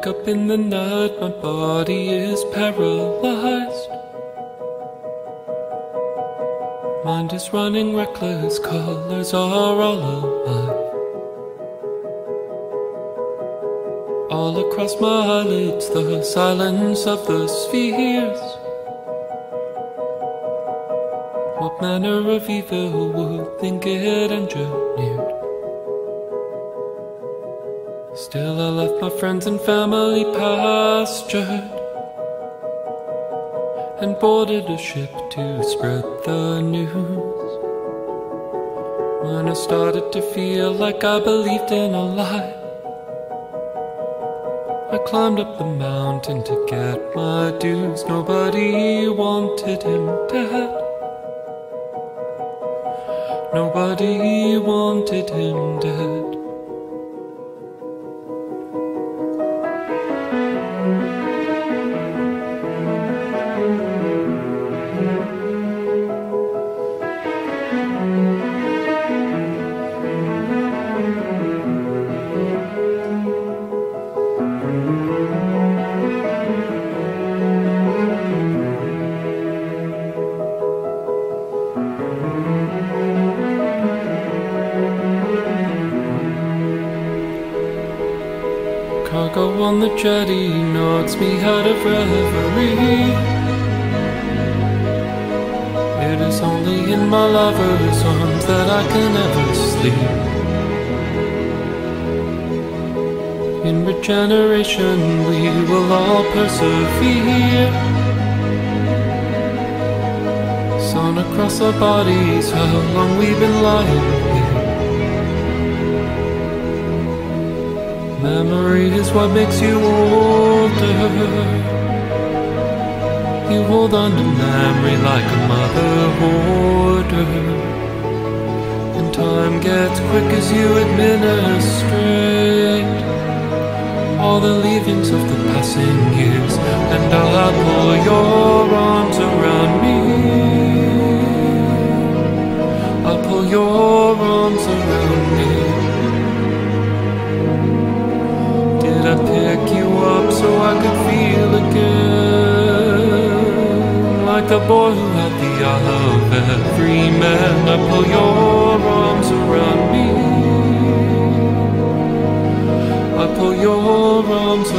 wake up in the night, my body is paralyzed. Mind is running reckless, colors are all alive. All across my eyelids, the silence of the spheres. What manner of evil would think it engineered? Still, I left my friends and family pastured and boarded a ship to spread the news. When I started to feel like I believed in a lie, I climbed up the mountain to get my dues. Nobody wanted him dead. Nobody wanted him dead. Cargo on the jetty knocks me out of reverie. It is only in my lover's arms that I can ever sleep. In regeneration, we will all persevere. Sun across our bodies, how long we've been lying Memory is what makes you older. You hold on to memory like a mother hoarder. And time gets quick as you administrate all the leavings of the passing years. And I'll pull your the boy who had the eye of every man. I pull your arms around me. I pull your arms